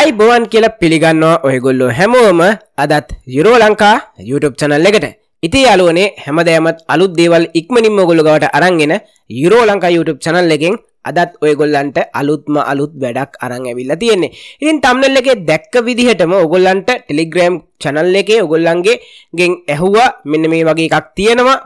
ආයි බොවන් කියලා පිළිගන්නවා ඔයගොල්ලෝ හැමෝම අදත් යුරෝ ලංකා YouTube චනල් එකට. ඉති යාලුවනේ හැමදෑමත් අලුත් දේවල් ඉක්මනින්ම ඔගොල්ලෝ ගවට අරන්ගෙන යුරෝ ලංකා YouTube චනල් එකෙන් අදත් ඔයගොල්ලන්ට අලුත්ම අලුත් වැඩක් අරං ඇවිල්ලා තියෙන්නේ. ඉතින් තම්නල් එකේ දැක්ක විදිහටම ඔගොල්ලන්ට ටෙලිග්‍රෑම් චනල් එකේ ඔගොල්ලන්ගේ ගෙන් ඇහුවා. මෙන්න මේ වගේ එකක් තියෙනවා.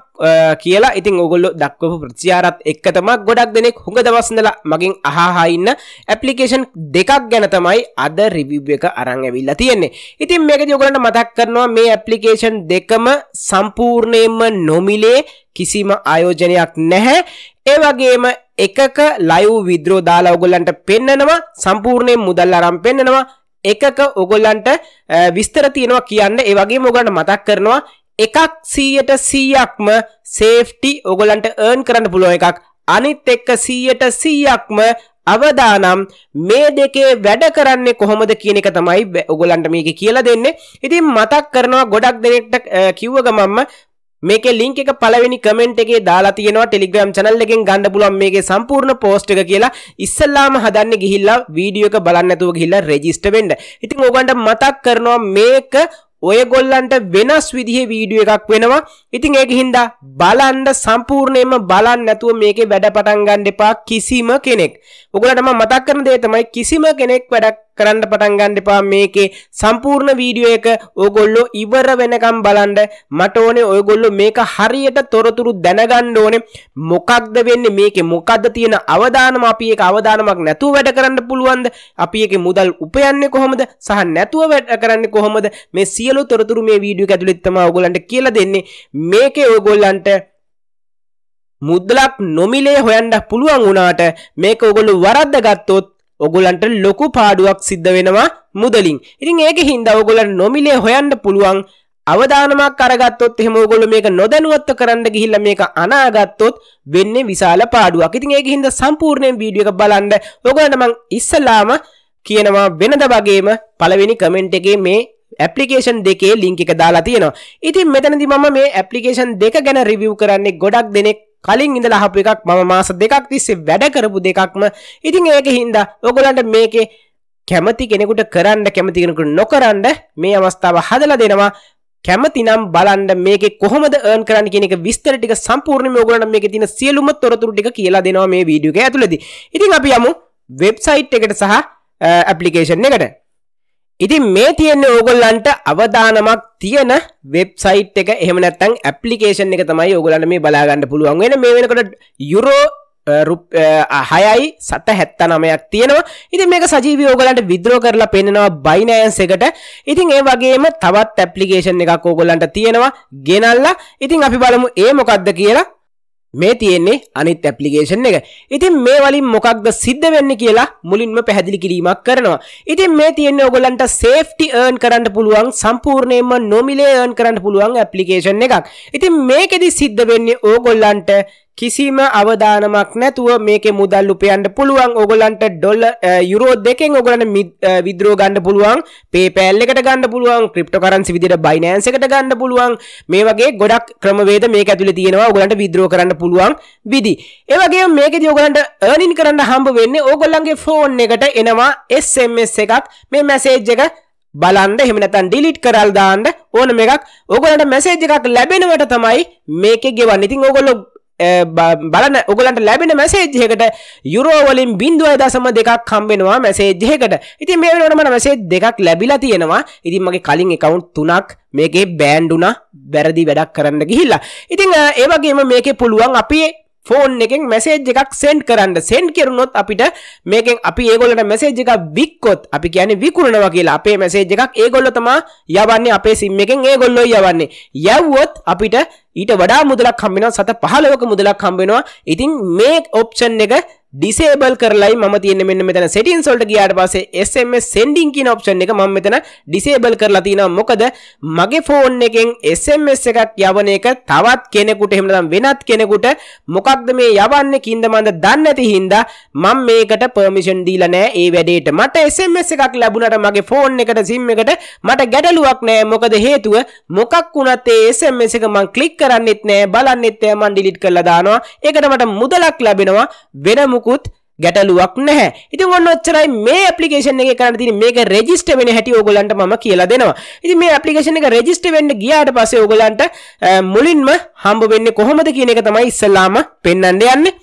කියලා ඉතින් ඔගොල්ලො දක්වපු ප්‍රතිචාරත් එක්ක තමක් ගොඩක් දෙනෙක් හොඟ දවස්නලා මගින් අහහාඉන්න ඇපලිකේෂන් දෙකක් ගැන තමයි අද රිවිව් එක අරං ඇවිල්ලා තියෙන්නේ. ඉතින් මේක ඔගලට මතක් කරනවා මේ ඇපලිකේෂන් දෙකම සම්පූර්ණයෙන්ම නොමිලේ කිසිම ආයෝජනයක් නැහැ. ඒවගේම එකක ලයිව් විද්‍රෝ දාලා ඔගොල්ලන්ට පෙන්නනවා සම්පූර්ණයෙන් මුදල් අරම් පෙන්න්නනවා එකක ඔගොල්ලන්ට විස්තර තියෙනවා කියන්න ඒවගේ මොගලට මතක් කරනවා එකක් සීයට සීයක්ම සේෆ්ටි ඔගොලන්ට ඒර්න් කරන්න පුළුව එකක්. අනිත් එක්ක සීයට සීයක්ම අවදානම් මේ දෙකේ වැඩ කරන්නේ කොහොමද කියන එක තමයි ඔගොලන්ට මේක කියලා දෙන්නේ. ඉතින් මතක් කරනවා ගොඩක් දෙනෙක්ට කිව්ව ගමම්ම මේක ලින්ක් එක පළවෙනි කමෙන්ට් එකේ දාලා තියෙනවා. ටෙලිග්‍රෑම් channel එකෙන් ගන්න පුළුවන් මේකේ සම්පූර්ණ පෝස්ට් එක කියලා. ඉස්සල්ලාම හදන්න ගිහිල්ලා වීඩියෝ එක බලන්න නැතුව ගිහිල්ලා රෙජිස්ටර් වෙන්න. ඉතින් ඕගන්ට මතක් කරනවා මේක ඔයගොල්ලන්ට වෙනස් විදිහ වීඩියෝ එකක් වෙනවා. ඉතින් ඒක හින්දා බලන්ඩ සම්පූර්ණයම බලන්න නැතුව මේක වැඩ පටන් ගන්න එපා කිසිම කෙනෙක්. ඔගලටම මතක් කරන දේ තමයි කිසිම කෙනෙක් වැඩක් කරන්න පටන් ගන්න එපා. මේකේ සම්පූර්ණ වීඩියෝ එක ඕගොල්ලෝ ඉවර වෙනකම් බලන්න. මට ඕනේ ඔයගොල්ලෝ මේක හරියට තොරතුරු දැනගන්න ඕනේ. මොකක්ද වෙන්නේ? මේකේ මොකද්ද තියෙන අවදානම අපි ඒක අවදානමක් නැතුව වැඩ කරන්න පුළුවන්ද? අපි ඒකේ මුදල් උපයන්නේ කොහොමද? සහ නැතුව වැඩ කරන්නේ කොහොමද? මේ සියලු තොරතුරු මේ වීඩියෝ එක ඇතුළේ තමයි ඔයගොල්ලන්ට කියලා දෙන්නේ. මේකේ ඔයගොල්ලන්ට මුදලක් නොමිලේ හොයන්න පුළුවන් වුණාට මේක ඔගොල්ලෝ වරද්ද ගත්තොත් ඔගොලන්ට ලොකු පාඩුවක් සිද්ධ වෙනවා මුදලින් ඉතින් ඒක හින්ද ඔගොලන් නොමිලේ හොයන්න පුළුවන් අවදානමක් අරගත්තොත් එහෙම ඔයගොල්ලෝ මේක නොදැනුවත්ව කරන්න ගිහිල්ලා මේක අනාගත්තොත් වෙන්නේ විශාල පාඩුවක්. ඉතින් ඒක හින්දා සම්පූර්ණයෙන් වීඩියෝ එක බලන්න ඔයගොල්ලන්ට මම ඉස්සලාම කියනවා වෙනද වගේම පළවෙනි කමෙන්ට් එකේ මේ ඇපලිකේෂන් දෙකේ ලිංක් එක දාලා තියෙනවා. ඉතින් මෙතනදී මම මේ ඇපලිකේෂන් දෙක ගැන රිවිව් කරන්නේ ගොඩක් දෙනෙක් කලින් ඉඳලා අහපු එකක් මම මාස දෙකක් තිස්සේ වැඩ කරපු දෙකක්ම ඉතින් ඒක හින්දා ඔයගොල්ලන්ට මේකේ කැමති කෙනෙකුට කරන්න කැමති කෙනෙකුට නොකරන්න මේ අවස්ථාව හදලා දෙනවා කැමතිනම් බලන්න මේකේ කොහොමද earn කරන්න කියන එක විස්තර ටික සම්පූර්ණයෙන්ම ඔයගොල්ලන්ට මේකේ තියෙන සියලුම තොරතුරු ටික කියලා දෙනවා මේ වීඩියෝ එක ඇතුළතදී. ඉතින් අපි යමු වෙබ්සයිට් එකට සහ eh, ඇප්ලිකේෂන් එකට. ඉතින් මේ තියෙන්නේ ඕගොල්ලන්ට අවදානමක් තියෙන වෙබ්සයිට් එක. එහෙම නැත්නම් ඇප්ලිකේෂන් එක තමයි ඕගොල්ලන්ට මේ බලා ගන්න පුළුවන්. වෙන මේ වෙනකොට යුරෝ හයයි සත හැත්ත නමයක් තියෙනවා. ඉතින් මේක සජීවී ඕගලන්ට විද්‍රෝ කරලා පෙන්නවා බයිනෑන්ස් එකට. ඉතින් ඒ වගේම තවත් ඇප්ලිකේෂන් එකක් ඕගොල්ලන්ට තියෙනවා ගෙනල්ලා. ඉතින් අපි බලමු ඒ මොකක්ද කියලා. මේ තියෙන්නේ අනිත් ඇපලිකේෂන් එක. ඉතින් මේ වලින් මොකක්ද සිද්ධ වෙන්න කියලා මුලින්ම පැහැදිලි කිරීමක් කරනවා. ඉතින් මේ තියෙන්නේ ඔගොලන්ට සේෆ්ටි ඒර්න් කරන්න පුළුවන් සම්පූර්ණයෙන්ම නොමිලේ ඒර්න් කරන්න පුළුවන් ඇපලිකේෂන් එකක්. ඉතින් මේකෙදි සිද්ධ වෙන්නේ ඕගොල්ලන්ට කිසිම අවදානමක් නැතුව මේක මුදල් උපයන්ට පුළුවන්. ඔගොලන්ට ඩොල්ල යුරෝ දෙකෙන් ඔගලන්න විද්‍රෝ ගන්න පුළුවන්. පේපෑල් එකට ගන්න පුළුවන්. ක්‍රිප්ට කරන්සි විදිට බයිනෑන්ස එකට ගන්න පුළුවන්. මේ වගේ ගොඩක් ක්‍රමවේද මේ ඇතුල තියෙනවා. ඔගලන්ට විද්‍රෝ කරන්න පුළුවන් විදි. ඒවගේ මේක ඔගලන්ට ඒනින් කරන්න හම්බ වෙන්න ඕගොල්ලන්ගේ ෆෝන් එකට එනවා SMS එකක්. මේ මැසේජ් එක බලන්ඩ හෙමනතන් ඩිලිට් කරල් දාන්න. ඕන එකක්. ඔගලට මැසේජ් එකක් ලැබෙනවට තමයි මේක ගෙවන්න. ඉතින් ඔගොල්ලො බලන්න ඔගලන්ට ලැබෙන මැසේජ්හකට යුරෝවලින් බින්දුව දසම දෙකක් කම්බෙනවා මැසේජ්හකට ඉතින් මේ වෙනටම මැසේ දෙකක් ලැබිලා තියෙනවා. ඉතින් මගේ කලින් එකවුන්් තුනක් මේකේ බෑන්්ඩුනා බැරදි වැඩක් කරන්න ගිහිල්ලා. ඉතිං ඒවගේම මේක පුළුවන් අපි ෆෝන් එකෙන් මැසේජ් එකක් සෙන්ඩ් කරන්න. සෙන්ඩ් කරුණොත් අපිට මේකෙන් අපි ඒගොල්ලට මැසේජ් එකක් වික්කොත් අපි කියන්නේ විකුණනවා කියලා අපේ මැසේජ් එකක් ඒගොල්ලෝ තමා යවන්නේ අපේ සිම් එකෙන් ඒගොල්ලෝ යවන්නේ. යවුවොත් අපිට ඊට වඩා මුදලක් හම්බෙනවා සත 15ක මුදලක් හම්බෙනවා ඉතින් මේ ඔප්ෂන් එක ඩිසේබල් කරලයි ම තියන මෙන්න මෙතන. සෙටින් සොල්ට ගියාට පසේ SMS සෙන්ඩිං කියන ඔප්ෂන් එක ම මෙතන ඩිසේබල් කරලා තින මොකද මගේ ෆෝන් එකෙන් SMS එකක් යවන එක තවත් කෙනෙකුට එහෙමනම් වෙනත් කෙනෙකුට මොකක්ද මේ යවන්න කින්ද මන්ද දන්න ඇති හින්දා මම මේකට පර්මිෂන් දීලා නෑ ඒ වැඩේට මට SMS එකක් ලැබුණට මගේ ෆෝන් එකට සිම් එකට මට ගැටලුවක් නෑ මොකද හේතුව මොකක් වුණත් ඒ SMS එක මං ක්ලික් කරන්නෙත් නෑ බලන්නෙත් නෑ මං ඩිලීට් කරලා දානවා. ඒකට මට මුදලක් ලැබෙනවා. වෙන මුකුත් ගැටලුවක් නැහැ. ඉතින් ඔන්න ඔච්චරයි මේ ඇපලිකේෂන් එක කරන්න තියෙන මේක රෙජිස්ටර් වෙන හැටි ඕගොල්ලන්ට මම කියලා දෙනවා. ඉතින් මේ ඇපලිකේෂන් එක රෙජිස්ටර් වෙන්න ගියාට පස්සේ ඕගොල්ලන්ට මුලින්ම හම්බ වෙන්නේ කොහොමද කියන එක තමයි ඉස්සෙල්ලාම පෙන්වන්න යන්නේ.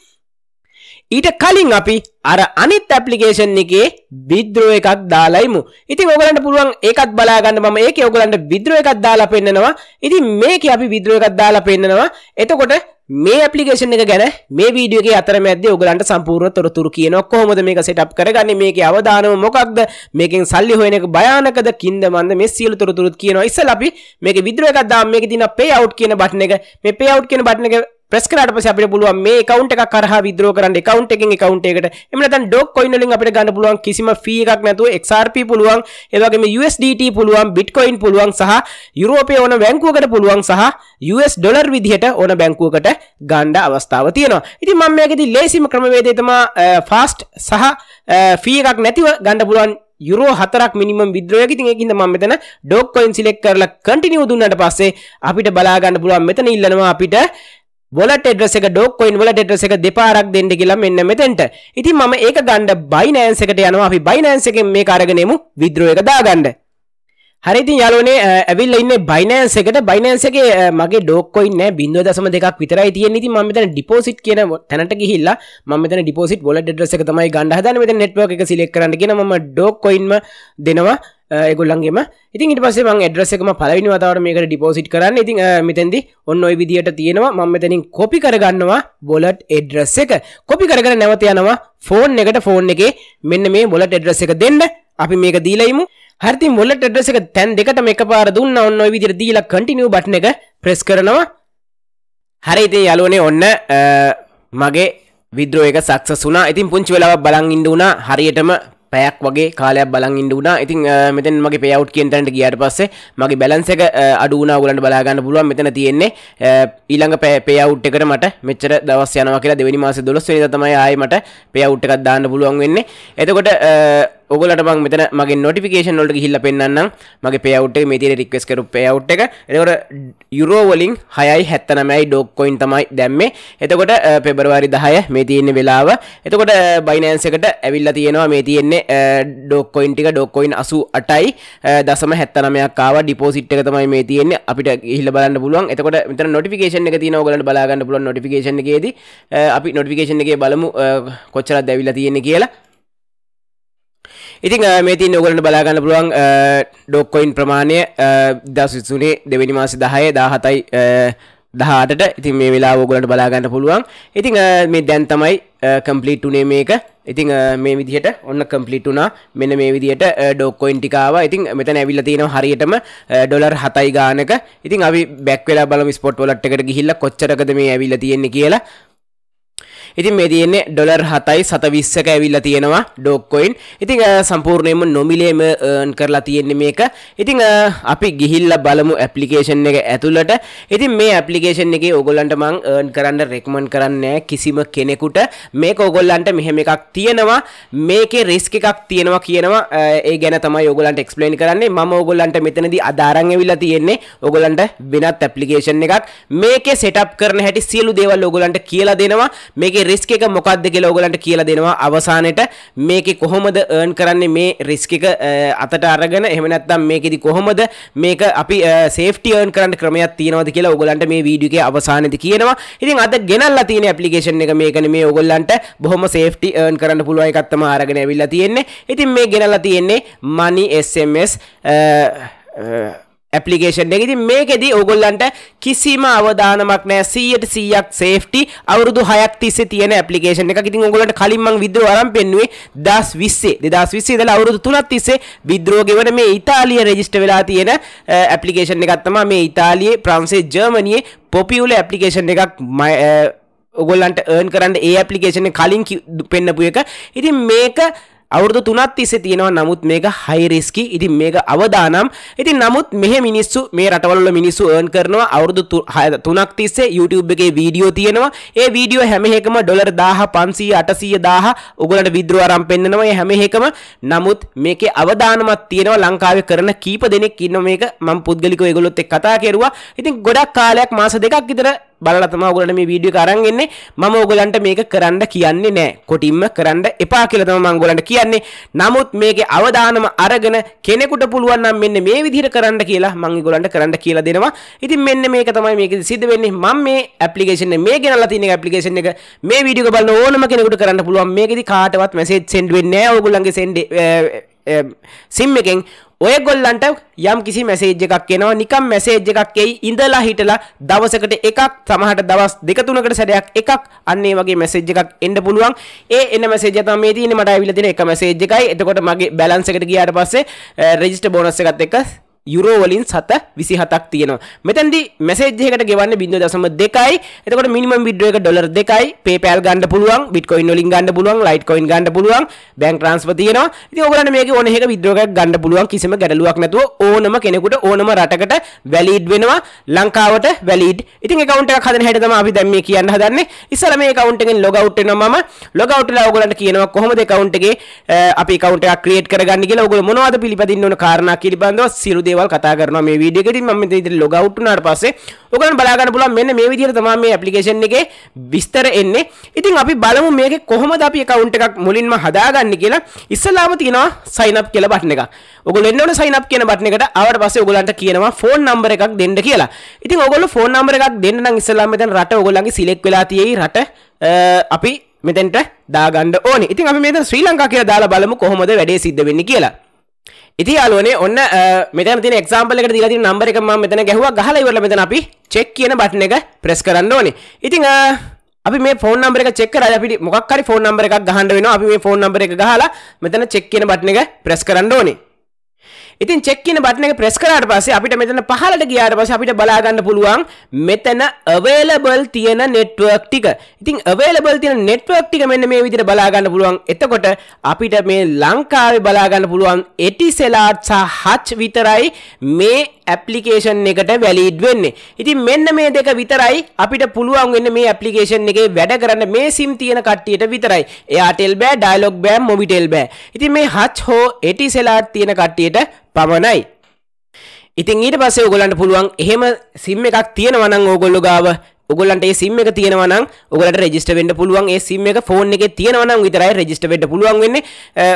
ඊට කලින් අපි අර අනිත් ඇපලිකේෂන් එකේ විද්‍රෝ එකක් දාලායිමු ඉතින් ඔගලන්ට පුළුවන් ඒකත් බලාගන්න. මම ඒක ඔගලන්ට විද්‍රෝ එකක් දාලා පෙන්න්නනවා ඉතින් මේක අපි විද්‍රෝ එකක් දාලා පෙන්න්නනවා එතකොට මේ ඇපලිකේෂන් එක ගැන මේ වීඩියෝගේ අතරම ඇද්ද ඔගලන්ට සම්පූර්ණ තොරතුරු කියන කොහොමද මේක සෙටප් කරගන්නේ? මේකේ අවදානම මොකක්ද? මේකෙන් සල්ලි හොයන එක භයානකද? කින්ද මන්ද? මේ සියලු තොරතුරුත් කියනවා. ඉස්සෙල්ලා අපි මේකේ විද්‍රෝ එකක් දාමු. මේකේ තියෙන pay out කියන බටන් එක. මේ pay out කියන බටන් එක ප්‍රෙස් කරාට පස්සේ අපිට පුළුවන් මේ account එකක් කරහා withdraw කරන්න. Account එකෙන් account එකකට. එහෙම නැත්නම් dog coin වලින් අපිට ගන්න පුළුවන් කිසිම fee එකක් නැතුව XRP පුළුවන්. ඒ වගේම USDT පුළුවන් Bitcoin පුළුවන් සහ යුරෝපයේ ඕන බැංකුවකට පුළුවන් සහ US ඩොලර් විදිහට ඕන බැංකුවකට ගන්න අවස්ථාව තියෙනවා. ඉතින් මම මේකෙදි ලේසිම ක්‍රමවේදය තමයි fast සහ fee එකක් නැතිව ගන්න පුළුවන් යුරෝ හතරක් මිනිමම් විද්‍රෝයක ඉතින් ඒකින්ද මම මෙතන ඩොග් කොයින් සිලෙක්ට් කරලා කන්ටිනියු දුන්නාට පස්සේ අපිට බලා ගන්න පුළුවන්. මෙතන ඉල්ලනවා අපිට වොලට එඩ්‍රස් එක ඩොක් කොයින් වලට එඩ්‍රස් එක දෙපාරක් දෙන්න කියලා මෙන්න මෙතෙන්ට. ඉතින් මම ඒක ගන්න බයිනෑන්ස් එකට යනවා. අපි බයිනෑන්ස් එකෙන් මේක අරගෙන එමු විද්‍රෝ එක දාගන්න. හරි ඉතින් යාළුවනේ ඇවිල්ලා ඉන්නේ බයිනෑන්ස් එකට බයිනෑන්ස් එකේ මගේ ඩොක් කොයින් නෑ 0.2ක් විතරයි තියෙන්නේ. ඉතින් මම මෙතන ඩිපොසිට් කියන තැනට ගිහිල්ලා මම මෙතන ඩිපොසිට් වොලට් එඩ්‍රස් එක තමයි ගන්න හදන්නේ. මෙතන නෙට්වර්ක් එක සිලෙක්ට් කරන්න කියන මම ඩොක් කොයින්ම දෙනවා. ඒගොල්ලන්ගේම. ඉතින් ඉට පස්සේ මං ඇඩ්‍රස් එකම පලවිනි වතාවට මේකට ඩිපෝසිට් කරන්න. ඉතින් මෙතැදි ඔන්න ඔයි විදියට තියෙනවා. මම මෙතනින් කොපි කරගන්නවා බොලට් එඩ්‍රස් එක. කොපි කරගන නැවත යනවා ෆෝන් එකට. ෆෝන් එකේ මෙන්න මේ බොලට් එඩ්‍රස් එක දෙන්න. අපි මේක දීලයිමු හරි මොලට එඩ්‍රස් එක තැන් දෙකට එක පාර දුන්න. ඔන්න ඔයි විදිහට දීලා කන්ටිනියු බටන් එක ප්‍රෙස් කරනවා. හරි ඉතින් යාළුවනේ ඔන්න මගේ විද්‍රෝ එක සක්සස් වුණා. ඉතින් පුංචි වෙලාවක් බලන් ඉන්න උනා හරියටම පැයක් වගේ කාලයක් බලන් ඉන්න වුණා. ඉතින් මෙතන් මගේ පේවට් කියන තැනට ගියාට පස්සේ මගේ බැලන්ස් එක අඩු වුණා ඔයගලන්ට බලා ගන්න පුළුවන්. මෙතන තියෙන්නේ ඊළඟ පේවට් එකට මට මෙච්චර දවස් යනවා කියලා දෙවෙනි මාසේ 12 වෙනිදා තමයි ආයේ මට පේවට් එකක් දාන්න පුළුවන් වෙන්නේ. එතකොට ඔගලට මං මෙතන මගේ නොටිෆිකේෂන් වලට ගිහිල්ලා පෙන්වන්නම් මගේ පේඅවුට් එක මේ තියෙන රික්වෙස්ට් කරපු පේඅවුට් එක. එතකොට යුරෝ වලින් 6යි 79යි ඩොග් කොයින් තමයි දැම්මේ. එතකොට පෙබරවාරි 10 මේ තියෙන වෙලාව. එතකොට බයිනෑන්ස් එකට ඇවිල්ලා තියෙනවා මේ තියෙන්නේ ඩොග් කොයින් ටික. ඩොග් කොයින් 88යි දශම 79ක් ආවා. ඩිපොසිට් එක තමයි මේ තියෙන්නේ. අපිට ගිහිල්ලා බලන්න පුළුවන්. එතකොට මෙතන නොටිෆිකේෂන් එක තියෙනවා. ඔයගලන්ට බලා ගන්න පුළුවන් නොටිෆිකේෂන් එකේදී. අපි නොටිෆිකේෂන් එකේ බලමු කොච්චරක්ද ඇවිල්ලා තියෙන්නේ කියලා. ඉතින් මේ තින් ඔගලට බලාගන්න පුළුවන් ඩොක්කොයින් ප්‍රමාණය දස් විසුනේ දෙවැනි මාසි දහය දාහතයි දහටට ඉතින් මේ වෙලා ඕගලට බලාගන්න පුළුවන්. ඉතිං මේ දැන් තමයි කම්පලිට් උනේ මේක. ඉතිං මේ විදිහට ඔන්න කම්පලිට් වුනා මෙන්න මේ විදිහට ඩොක්කොයින් ටිකාව ඉතින් මෙතන ඇවිල්ලා තියෙනවා හරියටම ඩොලර් 7යි ගානක. ඉතින් අපි බැක් වෙලා බලමු ස්පොට් වලට් එකට ගිහිල්ලා කොච්චරකද මේ ඇවිල්ලා තියෙන්නේ කියලා. ඉතින් මේ තියෙන්නේ ඩොලර් 7යි 720ක ඇවිල්ලා තියෙනවා ඩොග් කොයින්. ඉතින් සම්පූර්ණයෙන්ම නොමිලේම earn කරලා තියෙන්නේ මේක. ඉතින් අපි ගිහිල්ලා බලමු ඇප්ලිකේෂන් එක ඇතුළට. ඉතින් මේ ඇප්ලිකේෂන් එකේ ඕගොල්ලන්ට මම earn කරන්න රෙකමන්ඩ් කරන්නේ කිසිම කෙනෙකුට. මේක ඕගොල්ලන්ට මෙහෙම එකක් තියෙනවා. මේකේ රිස්ක් එකක් තියෙනවා කියනවා. ඒ ගැන තමයි ඕගොල්ලන්ට එක්ස්ප්ලেইন කරන්නේ. මම ඕගොල්ලන්ට මෙතනදී අදාරන් ඇවිල්ලා තියෙන්නේ ඕගොල්ලන්ට වෙනත් ඇප්ලිකේෂන් එකක්. මේකේ සෙටප් කරන හැටි සියලු දේවල් ඕගොල්ලන්ට කියලා දෙනවා. මේකේ මේකේ රිස්ක් එක මොකක්ද කියලා ඔයගලන්ට කියලා දෙනවා අවසානයේට මේකේ කොහොමද earn කරන්නේ මේ රිස්ක් එක අතට අරගෙන එහෙම නැත්නම් මේකෙදි කොහොමද මේක අපි සේෆ්ටි earn කරන්න ක්‍රමයක් තියෙනවද කියලා ඔයගලන්ට මේ වීඩියෝ එකේ අවසානයේදී කියනවා. ඉතින් අද ගෙනල්ලා තියෙන ඇප්ලිකේෂන් එක මේකනේ මේ ඔයගලන්ට බොහොම සේෆ්ටි earn කරන්න පුළුවන් එකක් තමයි අරගෙන ඇවිල්ලා තියෙන්නේ. ඉතින් මේ ගෙනල්ලා තියෙන්නේ money sms ඇපලිකේෂන් එක ඉතින් මේකෙදී ඕගොල්ලන්ට කිසිම අවදානමක් නෑ 100ට 100ක් සේෆ්ටි අවුරුදු 6ක් තිස්සේ තියෙන ඇපලිකේෂන් එකක්. ඉතින් ඕගොල්ලන්ට කලින් මම විද්‍රෝ අරන් පෙන්නුවේ 2020 2020 ඉඳලා අවුරුදු 3ක් තිස්සේ විද්‍රෝ ගෙවන මේ ඉතාලිය රෙජිස්ටර් වෙලා තියෙන ඇපලිකේෂන් එකක් තමයි මේ ඉතාලියේ ප්‍රංශයේ ජර්මනියේ පොපියුලර් ඇපලිකේෂන් එකක් ඔගොල්ලන්ට earn කරන්න ඒ ඇපලිකේෂන් එක කලින් පෙන්නපු එක. ඉතින් මේක අවුරුදු තුනත් තිස්සේ තියෙනවා. නමුත් මේක හයි රිස්කි ඉතින් මේක අවදානම්. ඉතින් නමුත් මෙහෙ මිනිස්සු මේ රටවල මිනිස්සු earn කරනවා. අවුරුදු තුනක් තිස්සේ YouTube එකේ වීඩියෝ තියෙනවා. ඒ වීඩියෝ හැම එකම ඩොලර් 1000 500 800 1000 ඔයගොල්ලන්ට විද්‍රෝ අරන් පෙන්නනවා ඒ හැම එකම. නමුත් මේකේ අවදානමක් තියෙනවා ලංකාවේ කරන කීප දෙනෙක් ඉන්නවා මේක. මම පුද්ගලිකව ඒගොල්ලොත් එක්ක කතා කරුවා. ඉතින් ගොඩක් කාලයක් මාස දෙකක් විතර බලලා තමයි ඔයගොල්ලන්ට මේ වීඩියෝ එක අරන් එන්නේ. මම ඔයගොල්ලන්ට මේක කරන්න කියන්නේ නැහැ කොටින්ම කරන්න එපා කියලා තමයි මම ඔයගොල්ලන්ට කියන්නේ. නමුත් මේකේ අවදානම අරගෙන කෙනෙකුට පුළුවන් නම් මෙන්න මේ විදිහට කරන්න කියලා මම ඒගොල්ලන්ට කරන්න කියලා දෙනවා. ඉතින් මෙන්න මේක තමයි මේකෙදි සිද්ධ වෙන්නේ. මම මේ ඇප්ලිකේෂන් එක මේ ගෙනලා තියෙන ඇප්ලිකේෂන් එක මේ වීඩියෝ එක බලන ඕනම කෙනෙකුට කරන්න පුළුවන්. මේකෙදි කාටවත් මැසේජ් සෙන්ඩ් වෙන්නේ නැහැ ඔයගොල්ලන්ගේ සෙන්ඩ් සිම් එකෙන් ඔය ගොල්ලන්ට යම් කිසි මැසේජ් එකක් එනවා. නිකම් මැසේජ් එකක් එයි ඉඳලා හිටලා දවසකට එකක් සමහරට දවස් දෙක තුනකට සැරයක් එකක් අන්න ඒ වගේ මැසේජ් එකක් එන්න පුළුවන්. ඒ එන මැසේජ් එක තමයි මේ තියෙන්නේ. මට ඇවිල්ලා තියෙන එක මැසේජ් එකයි. එතකොට මගේ බැලන්ස් එකට ගියාට පස්සේ eh, රෙජිස්ටර් බෝනස් එකත් එක්ක යුරෝවලින් සත විසි හතක් තියෙනවා මෙතැදි මැසේජ්හකට ගෙවන්න බිඳ දසම දෙකයි. එතකට මිනිම විඩුව එක ඩොලර් දෙකයි. පේපල් ගන්න පුළුවන් බිටකොයින් ොලින් ගන්න පුළුවන් ලයිට් කොයින් ගන්න පුළුවන් බැංක් ට්‍රන්ස්ප තියෙනවා. ති ඔගලන මේක ඕනහෙක විද්‍රෝක ගන්න පුළුවන් කිසිම ගැඩලුවක් නැතුව ඕනම කෙනෙකුට ඕනම රටකට වැලිඩ් වෙනවා ලංකාවට වැලිඩ් ඉතින් කවන්ට හද හටම අපි දැම්ම කියන්න හදන්න. ඉස්සල මේ කවන්ටෙන් ලොගවට්න ම ලොගවට්ල ඔගලට කියනවා කොහොමද කවන්ටගේ අපි කවන්ට ක්‍රියට් කරගන්න කියලා. ඔගල මොනවද පිළිපදින්න ඕන කාරණා පිළිබඳව සිරු දේවල් කතා කරනවා. මේ වීඩියෝ එකකින් මම මෙතන ඉතින් ලොග් අවුට් වුණාට පස්සේ ඔයගොල්ලන් බලා ගන්න පුළුවන් මෙන්න මේ විදිහට තමයි මේ ඇප්ලිකේෂන් එකේ විස්තර එන්නේ. ඉතින් අපි බලමු මේකේ කොහොමද අපි account එකක් මුලින්ම හදාගන්නේ කියලා. ඉස්සලාම තියෙනවා sign up කියලා බටන් එකක්. ඔයගොල්ලෝ එන්න ඕනේ sign up කියන බටන් එකට. ආවට පස්සේ ඔයගොල්ලන්ට කියනවා phone number එකක් දෙන්න කියලා. ඉතින් ඔයගොල්ලෝ phone number එකක් දෙන්න නම් ඉස්සලාම මෙතන රට ඔයගොල්ලන්ගේ select වෙලා තියෙයි. රට අපි මෙතෙන්ට දාගන්න ඕනේ. ඉතින් අපි මෙතන ශ්‍රී ලංකා කියලා දාලා බලමු කොහොමද වැඩේ සිද්ධ වෙන්නේ කියලා. ඉති යාලුවනේ ඔන්න මෙතන තින එක්සාම්පල එකට දීලා තියෙන නම්බර එක මම මෙතන ගැහුවා ගහලා ඉවරලා මෙතන අපි චෙක් කියන බටන් එක ප්‍රෙස් කරන්න ඕනේ. ඉතින් අපි මේ ෆෝන් නම්බර එක චෙක් කරලා අපිට මොකක් හරි ෆෝන් නම්බර එකක් ගහන්න වෙනවා. අපි මේ ෆෝන් නම්බර එක ගහලා මෙතන චෙක් කියන බටන් එක ප්‍රෙස් කරන්න ඕනේ. ඉතින් චෙක් කියන බටන එක ප්‍රෙස් කරාට පස්සේ අපිට මෙතන පහලට ගියාට පස්සේ අපිට බලා ගන්න පුළුවන් මෙතන available තියෙන network ටික. ඉතින් available තියෙන network ටික මෙන්න මේ විදිහට බලා ගන්න පුළුවන්. එතකොට අපිට මේ ලංකාවේ බලා ගන්න පුළුවන් Etisalat සහ Hutch විතරයි මේ ඇප්ලිකේෂන් එකට වැලිඩ් වෙන්නේ. ඉතින් මෙන්න මේ දෙක විතරයි අපිට පුළුවන් වෙන්නේ මේ ඇප්ලිකේෂන් එකේ වැඩ කරන්න මේ සිම් තියෙන කට්ටියට විතරයි. Airtel බෑ, Dialog බෑ, Mobitel බෑ. ඉතින් මේ Hutch හෝ Etisalat තියෙන කට්ටියට පමණයි. ඉතින් ඊට පස්සේ ඔයගොල්ලන්ට පුළුවන් එහෙම සිම් එකක් තියෙනවා නම් ඕගොල්ලෝ ගාව ඔගොල්ලන්ට ඒ සිම් එක තියෙනවා නම් ඔයගොල්ලන්ට රෙජිස්ටර් වෙන්න පුළුවන්. ඒ සිම් එක ෆෝන් එකේ තියෙනවා නම් විතරයි රෙජිස්ටර් වෙන්න පුළුවන් වෙන්නේ.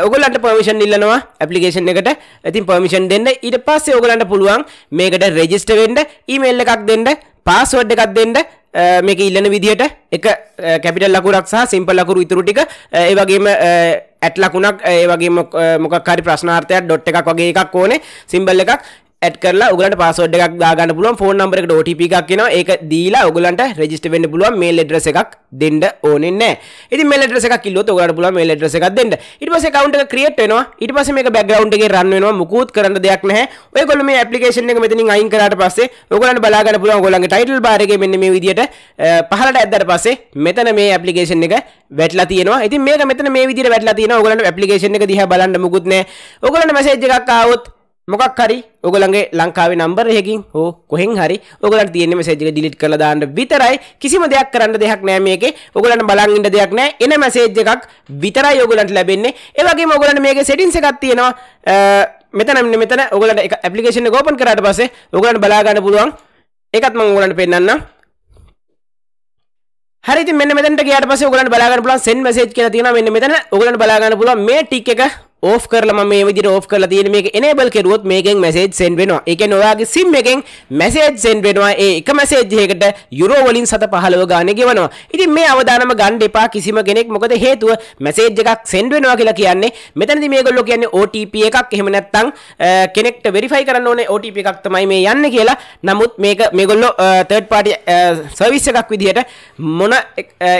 ඔයගොල්ලන්ට පර්මිෂන් ඉල්ලනවා ඇප්ලිකේෂන් එකට. ඉතින් පර්මිෂන් දෙන්න. ඊට පස්සේ ඔයගොල්ලන්ට පුළුවන් මේකට රෙජිස්ටර් වෙන්න ඊමේල් එකක් දෙන්න පාස්වර්ඩ් එකක් දෙන්න. මේක ඉල්ලන විදිහට එක කැපිටල් ලකුණක් සහ සිම්පල් ලකුණු ඉතුරු ටික. ඒ වගේම ඇට් ලකුණක් ඒ වගේ මොකක් හරි ප්‍රශ්නාර්ථයක් ඩොට් එකක් වගේ එකක් ඕනේ. සිම්බල් එකක්. ඇඩ් කරලා ඔයගලන්ට පාස්වර්ඩ් එකක් දාගන්න පුළුවන් ෆෝන් නම්බර් එකට OTP එකක් එනවා ඒක දීලා ඔයගලන්ට රෙජිස්ටර් වෙන්න පුළුවන් මේල් ඇඩ්‍රස් එකක් දෙන්න ඕනේ නැහැ. ඉතින් මේල් ඇඩ්‍රස් එකක් කිව්වොත් ඔයගලන්ට පුළුවන් මේල් ඇඩ්‍රස් එකක් දෙන්න. ඊට පස්සේ account එක create වෙනවා. ඊට පස්සේ මේක background එකේ run වෙනවා. මුකුත් කරන්න දෙයක් නැහැ. ඔයගොල්ලෝ මේ application එක මෙතනින් අයින් කරාට පස්සේ ඔයගලන්ට බලා ගන්න පුළුවන් ඔයගලන්ගේ title bar එකේ මෙන්න මේ විදියට පහළට ඇද්දාට පස්සේ මෙතන මේ application එක වැටලා තියෙනවා. ඉතින් මේක මෙතන මේ විදියට වැටලා තියෙනවා. ඔයගලන්ට application එක දිහා බලන්න මුකුත් නැහැ. ඔයගලන්ට message එකක් ආවොත් මොකක් හරි? ඔගලන්ගේ ලංකාවේ නම්බර හකින් හෝ කොහෙන් හරි ඔගලන් තියෙන මසේජක ඩිලිට් කළ දාන්න විතරයි. කිසිම දෙයක් කරන්න දෙයක් නෑ මේකේ. ඔගලන්ට බලන් ඉන්න දෙයක් නෑ. එන මැසේජ් එකක් විතරයි ඔගලන්ට ලැබෙන්නේ. ඒ වගේම ඔගලන්ට මේකේ සෙටින්ස් එකක් තියෙනවා. මෙතන මෙතන ඔගලන්ට එක ඇප්ලිකේෂන් එක ඕපන් කරාට පස්සේ ඔගලන්ට බලා ගන්න පුළුවන්. ඒකත් මම ඔගලන්ට පෙන්නන්නම්. හරි මෙන්න මෙතනට ගියාට පස්සේ ඔයගලන්ට බලා ගන්න පුළුවන් send message කියලා තියෙනවා. මෙන්න මෙතන ඔයගලන්ට බලා ගන්න පුළුවන් මේ ටික් එක. ඕෆ් කරලා මම මේ විදිහට ඕෆ් කරලා තියෙන මේක enable කරුවොත් මේකෙන් message send වෙනවා. ඒ කියන්නේ ඔයාගේ sim එකෙන් message send වෙනවා. ඒ එක message එකකට යුරෝ වලින් 715 ගානේ ගෙවනවා. ඉතින් මේ අවදානම ගන්න එපා කිසිම කෙනෙක්. මොකද හේතුව message එකක් send වෙනවා කියලා කියන්නේ මෙතනදී මේගොල්ලෝ කියන්නේ OTP එකක් එහෙම නැත්නම් කෙනෙක්ට verify කරන්න ඕනේ OTP එකක් තමයි මේ යන්නේ කියලා. නමුත් මේක මේගොල්ලෝ third party service එකක් විදිහට මොන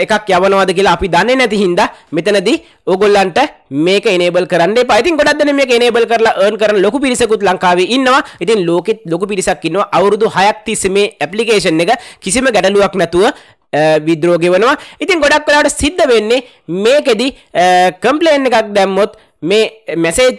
එකක් යවනවද කියලා අපි දන්නේ නැති හින්දා මෙතනදී ඕගොල්ලන්ට මේක enable කරන්න කරන්න එපා. ඉතින් ගොඩක් දෙනෙක් මේක enable කරලා earn කරන ලොකු පිරිසකුත් ලංකාවේ ඉන්නවා. ඉතින් ලෝකෙත් ලොකු පිරිසක් ඉන්නවා. අවුරුදු 6ක් තිස්සේ මේ application එක කිසිම ගැටලුවක් නැතුව විද්‍රෝ ගෙවනවා. ඉතින් ගොඩක් වෙලාවට සිද්ධ වෙන්නේ මේකෙදි කම්ප්ලේන් එකක් දැම්මොත් මේ මැසේජ්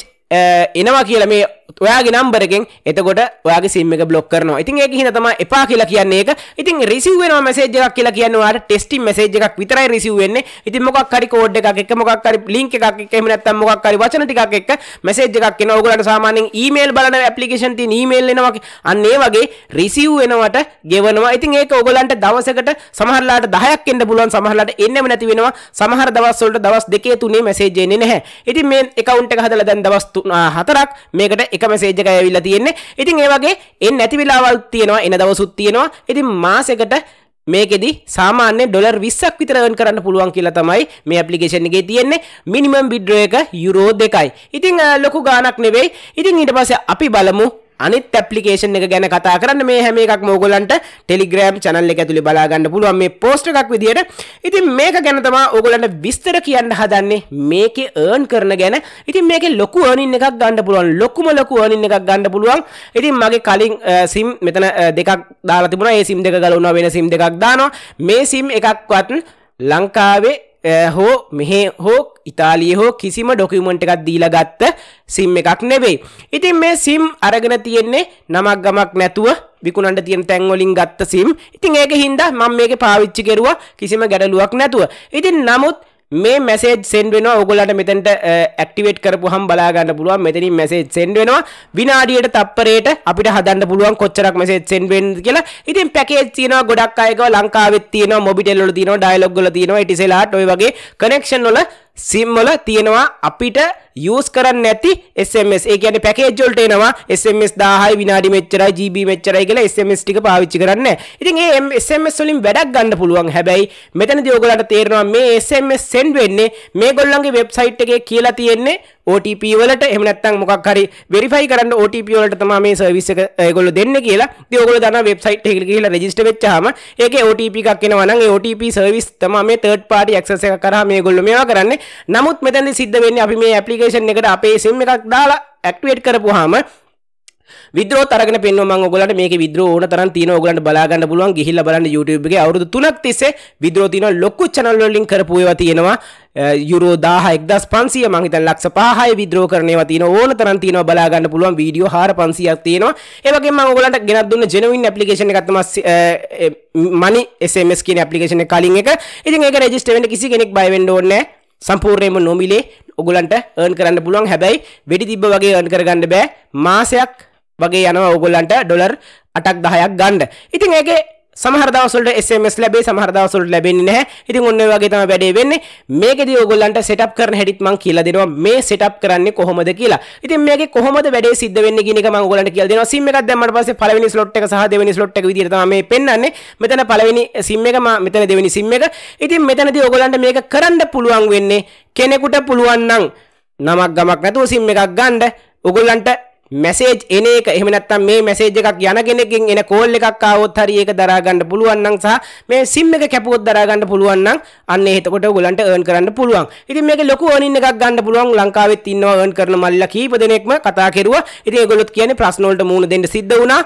එනවා කියලා මේ ඔයාගේ නම්බරකින් එතකොට ඔයාගේ සිම් එක බ්ලොක් කරනවා. ඉතින් ඒක හින්දා තමයි එපා කියලා කියන්නේ ඒක. ඉතින් රිසීව් වෙනවා මැසේජ් එකක් කියලා කියන්නේ ඔයාලට ටෙස්ටිං මැසේජ් එකක් විතරයි රිසීව් වෙන්නේ. ඉතින් මොකක් හරි කෝඩ් එකක් එක්ක මොකක් හරි ලින්ක් එකක් එක්ක එහෙම නැත්නම් මොකක් හරි වචන ටිකක් එක්ක මැසේජ් එකක් එනවා. ඔයගොල්ලන්ට සාමාන්‍යයෙන් ඊමේල් බලන ඇප්ලිකේෂන් තියෙන ඊමේල් එනවා අන්න ඒ වගේ රිසීව් වෙනවට ගෙවනවා. ඉතින් ඒක ඔයගොල්ලන්ට දවසකට සමහරලාට 10ක් එන්න පුළුවන්. සමහරලාට එන්නෙම නැති වෙනවා. සමහර දවස් වලට දවස් දෙකේ තුනේ මැසේජ් එන්නේ නැහැ. ඉතින් මේ account එක හදලා දැන් දවස් හතරක්. මේකට එක මැසේජ් එකක් ඇවිල්ලා තියෙන්නේ ඉතින් ඒ වගේ එන්නේ නැති වෙලාවල් තියෙනවා එන දවසුත් තියෙනවා ඉතින් මාසෙකට මේකෙදි සාමාන්‍ය ඩොලර් 20ක් විතර earn කරන්න පුළුවන් කියලා තමයි මේ ඇප්ලිකේෂන් එකේ තියෙන්නේ මිනිමම් විඩ්‍රෝ එක යුරෝ 2යි. ඉතින් ලොකු ගාණක් නෙවෙයි. ඉතින් ඊට පස්සේ අපි බලමු අනිත් ඇප්ලිකේෂන් එක ගැන කතා කරන්න මේ හැම එකක්ම ඕගොල්ලන්ට ටෙලිග්‍රෑම් channel එක ඇතුලේ බලා ගන්න පුළුවන් මේ පෝස්ට් එකක් විදියට. ඉතින් මේක ගැන තමයි ඕගොල්ලන්ට විස්තර කියන්න හදන්නේ මේකේ earn කරන ගැන. ඉතින් මේකේ ලොකු earning එකක් ගන්න පුළුවන්. ලොකුම ලොකු earning එකක් ගන්න පුළුවන්. ඉතින් මගේ කලින් SIM මෙතන දෙකක් දාලා තිබුණා. ඒ SIM දෙක ගලවනවා වෙන SIM දෙකක් දානවා. මේ SIM එකක්වත් ලංකාවේ හෝ මෙහෙ හෝ ඉතාලිය හෝ කිසිම ඩොකිමෙන්ට් එකක් දීලා ගත්ත සිම් එකක් නෙවෙයි. ඉතින් මේ සිම් අරගෙන තියෙන්නේ නමක් ගමක් නැතුව විකුණන්න තියෙන තැන් වලින් ගත්ත සිම්. ඉතින් ඒක හින්දා මම මේක පාවිච්චි කරුවා කිසිම ගැටලුවක් නැතුව. ඉතින් නමුත් මේ මැසේජ් සෙන්ඩ් වෙනවා. ඔයගොල්ලන්ට මෙතනට ඇක්ටිවේට් කරපුවහම බලා ගන්න පුළුවන්. මෙතනින් මැසේජ් සෙන්ඩ් වෙනවා. විනාඩියට තප්පරයට අපිට හදන්න පුළුවන් කොච්චරක් මැසේජ් සෙන්ඩ් වෙන්නද කියලා. ඉතින් පැකේජ් තියෙනවා ගොඩක් අයකව ලංකාවෙත් තියෙනවා මොබිටෙල් වල තියෙනවා ඩයලොග් වල තියෙනවා. ඉටිසෙලාට ඔය වගේ කනෙක්ෂන් වල සිම් වල තියෙනවා. අපිට යස් කරන්න නැති SMS ඒ කියන්නේ පැකේජ් වලට එනවා. SMS 1000යි විනාඩි මෙච්චරයි GB මෙච්චරයි කියලා SMS ටික පාවිච්චි කරන්නේ ඉතින් ඒ SMS වලින් වැඩක් ගන්න පුළුවන්. හැබැයි මෙතනදී ඔයගලන්ට තේරෙනවා මේ SMS send වෙන්නේ මේගොල්ලන්ගේ වෙබ්සයිට් එකේ කියලා තියෙන්නේ OTP වලට. එහෙම නැත්නම් මොකක් හරි වෙරිෆයි කරන්න OTP වලට තමයි මේ සර්විස් එක ඒගොල්ලෝ දෙන්නේ කියලා. ඉතින් ඔයගොල්ලෝ දන්නවා වෙබ්සයිට් එකකට ගිහිල්ලා රෙජිස්ටර් වෙච්චාම ඒකේ OTP එකක් එනවා නම් ඒ OTP සර්විස් තමයි මේ third party access එකක් කරා මේගොල්ලෝ මේවා කරන්නේ. නමුත් මෙතනදී සිද්ධ වෙන්නේ අපි මේ ඇප්ලිකේෂන් එකට අපේ SIM එකක් දාලා ඇක්ටිවේට් කරපුවාම විද්‍රෝත් අරගෙන පෙන්වුවා. මම ඔයගොල්ලන්ට මේකේ විද්‍රෝ ඕන තරම් තියෙනවා. ඔයගොල්ලන්ට බලා ගන්න පුළුවන්. ගිහිල්ලා බලන්න YouTube එකේ අවුරුදු 3ක් තිස්සේ විද්‍රෝ තියෙනවා. ලොකු channel වලින් කරපු ඒවා තියෙනවා. යුරෝ 1000 1500 මං හිතන්නේ ලක්ෂ 5යි විද්‍රෝ කරන ඒවා තියෙනවා. ඕන තරම් තියෙනවා බලා ගන්න පුළුවන්. වීඩියෝ 4500ක් තියෙනවා. ඒ වගේම මම ඔයගොල්ලන්ට ගෙනත් දුන්න genuine application එකක් තමයි money SMS කියන application එක කලින් එක. ඉතින් ඒක register වෙන්න කිසි කෙනෙක් බය වෙන්න ඕනේ නැහැ. සම්පූර්ණයෙන්ම නොමිලේ. ඔගොලන්ට ඒර්න් කරන්න පුළුවන් හැබැයි වෙඩි තිබ්බ වගේ ඒර්න් කරගන්න බෑ මාසයක් වගේ යනවා ඔගොල්ලන්ට ඩොලර් 8ක් 10ක් ගන්න. ඉතින් ඒකේ සමහර දවස්වලට SMS ලැබේ සමහර දවස්වලට ලැබෙන්නේ නැහැ. ඉතින් ඔන්න ඔය වගේ තමයි වැඩේ වෙන්නේ. මේකෙදී ඔයගොල්ලන්ට සෙටප් කරන හැටිත් මම කියලා දෙනවා මේ සෙටප් කරන්නේ කොහොමද කියලා. ඉතින් මේකේ කොහොමද වැඩේ සිද්ධ වෙන්නේ කියන එක මම ඔයගොල්ලන්ට කියලා දෙනවා. SIM එකක් දැම්මට පස්සේ පළවෙනි ස්ලොට් එක සහ දෙවෙනි ස්ලොට් එක විදිහට තමයි මේ පෙන්වන්නේ. මෙතන පළවෙනි SIM එක මෙතන දෙවෙනි SIM එක. ඉතින් මෙතනදී ඔයගොල්ලන්ට මේක කරන්න පුළුවන් වෙන්නේ කෙනෙකුට පුළුවන් නම් නමක් ගමක් නැතුව SIM එකක් ගන්න ඔගොල්ලන්ට මැසේජ් එන එක. එහෙම නැත්නම් මේ මැසේජ් එකක් යන කෙනෙක්ගෙන් එන කෝල් එකක් ආවොත් හරි ඒක දරා ගන්න පුළුවන් නම් සහ මේ SIM එක කැපුවොත් දරා ගන්න පුළුවන් නම් අන්න එතකොට ඔයගලන්ට earn කරන්න පුළුවන්. ඉතින් මේකේ ලොකු earning එකක් ගන්න පුළුවන්. ලංකාවෙත් ඉන්නවා earn කරන මල්ලිලා කීප දෙනෙක්ම කතා කෙරුවා. ඉතින් ඒගොල්ලොත් කියන්නේ ප්‍රශ්න වලට මුහුණ දෙන්න සිද්ධ වුණා.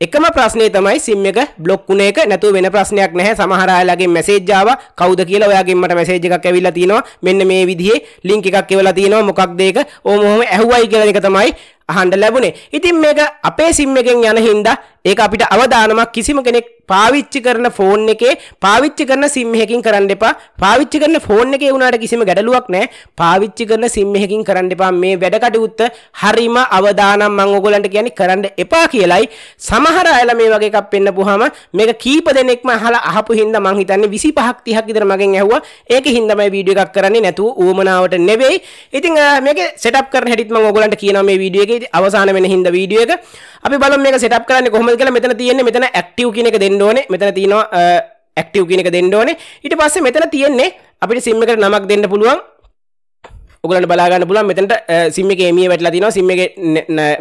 එකම ප්‍රශ්නේ තමයි සිම් එක බ්ලොක් වුණ එක නැතුව වෙන ප්‍රශ්නයක් නැහැ. සමහර අයලාගේ මැසේජ් ආවා. කවුද කියලා ඔයාගෙන් මට මැසේජ් එකක් ඇවිල්ලා තිනවා මෙන්න මේ විදිහේ ලින්ක් එකක් එවලා තිනවා මොකක්ද ඒක? ඕම ඔහොම ඇහුවයි කියලා එක තමයි අහන්න ලැබුණේ. ඉතින් මේක අපේ සිම් එකෙන් යන හින්දා ඒක අපිට අවදානමක් කිසිම කෙනෙක් පාවිච්චි කරන ෆෝන් එකේ පාවිච්චි කරන සිම් එකකින් කරන්න එපා. පාවිච්චි කරන ෆෝන් එකේ වුණාට කිසිම ගැටලුවක් නැහැ. පාවිච්චි කරන සිම් එකකින් කරන්න එපා. මේ වැඩ කටයුත්ත හරිම අවදානම් මම ඔයගොල්ලන්ට කියන්නේ කරන්න එපා කියලයි. සමහර අයලා මේ වගේ එකක් පෙන්නපුවාම මේක කීප දෙනෙක්ම අහලා අහපු හින්දා මං හිතන්නේ 25ක් 30ක් විතර මගෙන් ඇහුවා. ඒකේ හින්දා මම වීඩියෝ එකක් කරන්නේ නැතුව ඌමනාවට නෙවෙයි. ඉතින් මේක සෙටප් කරන හැටිත් මම ඔයගොල්ලන්ට කියනවා මේ වීඩියෝ එකේ අවසාන වෙන හින්දා වීඩියෝ එක. අපි බලමු මේක සෙටප් කරන්නේ කොහොමද කියලා. මෙතන තියෙන්නේ මෙතන ඇක්ටිව් කියන එක දෙන්න ඕනේ. මෙතන තියෙනවා ඇක්ටිව් කියන එක දෙන්න ඕනේ. ඊට පස්සේ මෙතන තියෙන්නේ අපිට සිම් එකට නමක් දෙන්න පුළුවන්. ඔගලන්ට බලාගන්න පුළුවන්. මෙතනට සිම් එකේ එමිය වැටලා තියෙනවා. සිම් එකේ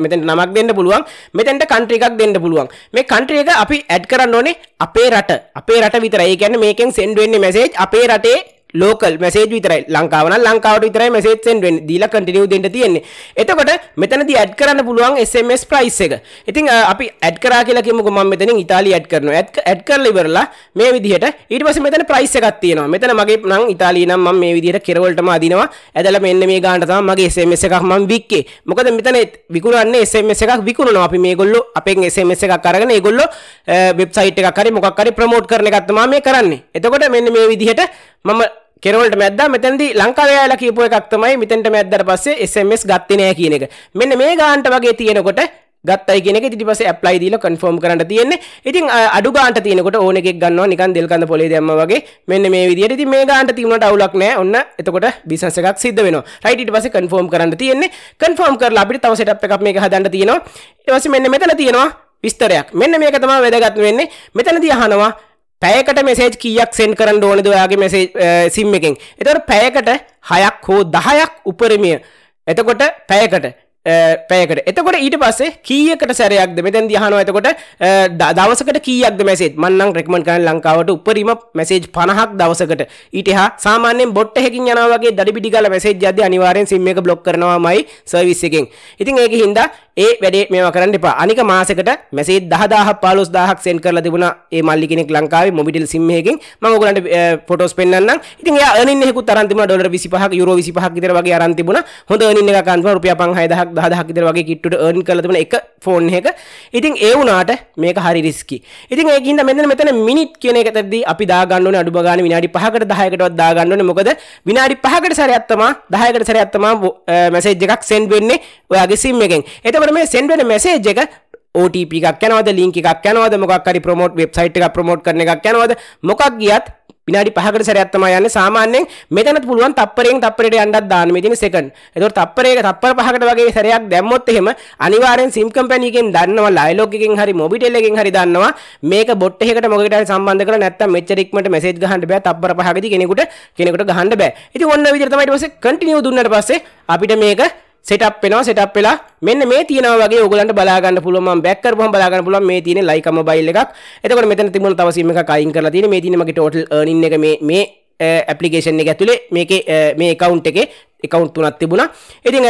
මෙතනට නමක් දෙන්න පුළුවන්. මෙතනට කන්ට්‍රි එකක් දෙන්න පුළුවන්. මේ කන්ට්‍රි එක අපි ඇඩ් කරන්න ඕනේ අපේ රට. අපේ රට විතරයි. ඒ කියන්නේ මේකෙන් සෙන්ඩ් වෙන්නේ මැසේජ් අපේ රටේ ලෝකල් මැසේජ් විතරයි. ලංකාවන ලංකාවට විතරයි මැසේජ් සෙන්ඩ් වෙන්නේ. දීලා කන්ටිනියු දෙන්න තියෙන්නේ. එතකොට මෙතනදී ඇඩ් කරන්න පුළුවන් SMS ප්‍රයිස් එක. ඉතින් අපි ඇඩ් කරා කියලා කියමුකෝ මම මෙතනින් ඉතාලිය ඇඩ් කරනවා. ඇඩ් ඇඩ් කරලා ඉවරලා මේ විදිහට ඊට පස්සේ මෙතන ප්‍රයිස් එකක් තියෙනවා. මෙතන මගේ නම් ඉතාලිය නම් මම මේ විදිහට කෙරවලටම අදිනවා. ඇදලා මෙන්න මේ ගානට තමයි මගේ SMS එකක් මම වික්කේ. මොකද මෙතන විකුණන්නේ SMS එකක් විකුණනවා. අපි මේගොල්ලෝ අපෙන් SMS එකක් අරගෙන ඒගොල්ලෝ වෙබ්සයිට් එකක් හරි මොකක් හරි ප්‍රමෝට් කරන එකක් තමයි මේ කරන්නේ. එතකොට මෙන්න මේ විදිහට මම කෙරවලට මැද්ද මෙතැදි ලංකාවයාලා කියපු එකක් තමයි මෙතැන්ට මැද්දර පස්සේ SMS ගත්තේ නෑ කියන එක මෙන්න මේ ගාන්ට වගේ තියෙනකොට ගත්තයි කියන එක ඊට පස්සේ ඇප්ලයි දීලා කන්ෆර්ම් කරන්න තියෙන්නේ. ඉතින් අඩු ගාන්ට තියෙනකොට ඕන එකෙක් ගන්නවා නිකන් දෙල් කඳ පොලේ දැම්ම වගේ මෙන්න මේ විදිහට. ඉතින් මේ ගාන්ට තිබුණාට අවුලක් නැහැ. ඔන්න එතකොට බිස්නස් එකක් සිද්ධ වෙනවා. රයිට් ඊට පස්සේ කන්ෆර්ම් කරන්න තියෙන්නේ. කන්ෆර්ම් කරලා අපිට තව සෙටප් එකක් මේක හදන්න තියෙනවා. ඊට පස්සේ මෙන්න මෙතන තියෙනවා විස්තරයක්. මෙන්න මේක තමයි වැදගත් වෙන්නේ. මෙතනදී අහනවා පැයකට මෙසේජ් කියක් සෙන් කරන්න ඕනද ඔයාගේ මෙසේ සිම් එකෙන්? එතවට පැයකට හයක් හෝ දහයක් උපරමිය. එතකොට පැයකට පැයකට. එතකොට ඊට පස්සේ කීයකට සැරයක්ද? මෙතැන් දිහනවා එතකොට දවසකට කීයක්ද මැසේජ් මන්නම් රෙකමන්ඩ් කරන ලංකාවට උපරිම මැසේජ් 50ක් දවසකට. ඊට එහා සාමාන්‍යයෙන් බොට් එකකින් යනවා වගේ දඩිපිඩි ගාලා මැසේජ් යද්දී අනිවාර්යෙන් සිම් එක බ්ලොක් කරනවාමයි සර්විස් එකෙන්. ඉතින් ඒකෙ හින්දා ඒ වැඩේ මේවා කරන්න එපා. අනික මාසෙකට මැසේජ් 10000ක් 15000ක් සෙන්ඩ් කරලා තිබුණා ඒ මල්ලි කෙනෙක් ලංකාවේ මොබිටෙල් සිම් එකකින්. මම ඔයගලන්ට ෆොටෝස් පෙන්නන්නම්. ඉතින් එයා earning එකකුත් අරන් තිබුණා ඩොලර් 25ක් යුරෝ 25ක් විතර වගේ අරන් තිබුණා. හොඳ earning එකක් අරන් තිබුණා රුපියල් 5000ක් 10000ක් විතර වගේ කිට්ටුට earn කරලා තිබුණා එක ෆෝන් එක ඉතින් ඒ වුණාට මේක හරි රිස්කි ඉතින් ඒකින්ද මෙතන මෙතන මිනිත් කියන එකතදී අපි දා ගන්න ඕනේ අඩුම ගානේ විනාඩි 5කට 10කටවත් දා ගන්න ඕනේ. මොකද විනාඩි 5කට සැරයක් තමයි 10කට සැරයක් තමයි මැසේජ් එකක් සෙන්ඩ් වෙන්නේ ඔයාගේ සිම් එකෙන්. එතකොට මේ සෙන්ඩ් වෙන මැසේජ් එක OTP එකක් යනවද ලින්ක් එකක් යනවද මොකක් හරි ප්‍රොමෝට් වෙබ්සයිට් එකක් ප්‍රොමෝට් කරන එකක් යනවද මොකක් ගියත් විනාඩි 5කට සැරයක් තමයි යන්නේ සාමාන්‍යයෙන් මෙතනත් පුළුවන් තප්පරයෙන් තප්පරයට යන්නත් දාන්න මේ තියෙන සෙකන්ඩ්. ඒතකොට තප්පරයක තප්පර 5කට වගේ සැරයක් දැම්මොත් එහෙම අනිවාර්යෙන් සිම් කම්පැනි එකෙන් දන්නවා ලයිලොග් එකෙන් හරි මොබිටෙල් එකෙන් හරි දන්නවා මේක බොට් එකකට මොකකට හරි සම්බන්ධ කරලා නැත්තම් මෙච්චර ඉක්මනට මැසේජ් ගහන්න බෑ තප්පර 5කදී කෙනෙකුට කෙනෙකුට ගහන්න බෑ. ඉතින් ඔන්න විදිහට තමයි ඊට පස්සේ කන්ටිනියු දුන්නාට පස්සේ අපිට මේක සෙටප් වෙනවා සෙටප් වෙලා මෙන්න මේ තියෙනවා වගේ ඔයගලන්ට බලා ගන්න පුළුවන්. මම බෑක් කරපුවම බලා ගන්න පුළුවන් මේ තියෙන ලයිකා මොබයිල් එකක්. එතකොට මෙතන තිබුණ තව සිම් එකක් අයින් කරලා තියෙන මේ තියෙන මගේ ටෝටල් earning එක. මේ මේ eh, ඇපලිකේෂන් එක ඇතුලේ. මේකේ eh, මේ account එකේ එකකවන්් තුනත් තිබුණ. ඉතින්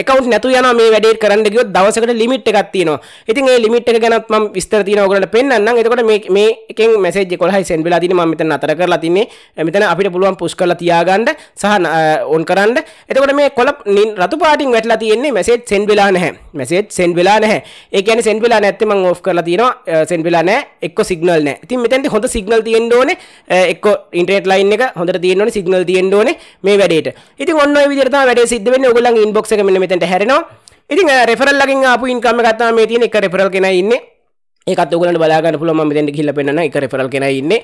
එකකවන්් නැතු යන මේ වැඩේ කරන්න ගියොත් දවසකට ලිමිට් එකක් තියෙනවා. ඉතින් ඒ ලිමිට් එක ගැනත් මම විස්තර තියෙනවා ඔයගොල්ලන්ට පෙන්නන්නම්. එතකොට මේ මේ එකෙන් මැසේජ් 11යි සෙන්ඩ් වෙලා තියෙන්නේ මම මෙතන අතර කරලා තින්නේ. මෙතන අපිට පුළුවන් පුෂ් කරලා තියාගන්න සහ ඔන් කරන්න. එතකොට මේ කොළ රතු පාටින් වැටලා තියෙන්නේ මැසේජ් සෙන්ඩ් වෙලා නැහැ. මැසේජ් සෙන්ඩ් වෙලා නැහැ. ඒ කියන්නේ සෙන්ඩ් වෙලා නැත්නම් මම ඕෆ් කරලා තියෙනවා. සෙන්ඩ් වෙලා නැහැ. එක්ක සිග්නල් නැහැ. ඉතින් මෙතෙන්දී හොඳ සිග්නල් තියෙන්න ඕනේ. එක්ක ඉන්ටර්නෙට් ලයින් එක හොඳට තියෙන්න ඕනේ සිග්නල් තියෙන්න ඕනේ මේ වැඩේට. ඉතින් ඔන්න ඔය විදිහට තමයි වැඩේ සිද්ධ වෙන්නේ. ඔයගොල්ලන්ගේ ඉන්බොක්ස් එක මෙන්න මෙතනට හැරෙනවා. ඉතින් රෙෆරල් ලකින් ආපු ඉන්කම් එකක් තමයි මේ තියෙන එක රෙෆරල් කෙනා ඉන්නේ. ඒකත් ඔයගොල්ලන්ට බලා ගන්න පුළුවන්. මම මෙතෙන්ට ගිහිල්ලා පෙන්නන්න එක රෙෆරල් කෙනා ඉන්නේ.